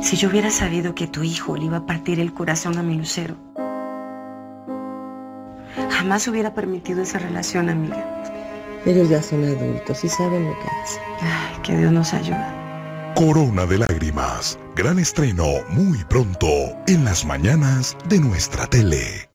Si yo hubiera sabido que tu hijo le iba a partir el corazón a mi lucero, jamás hubiera permitido esa relación, amiga. Ellos ya son adultos y saben lo que hacen. Ay, que Dios nos ayude. Corona de Lágrimas. Gran estreno muy pronto en las mañanas de nuestra tele.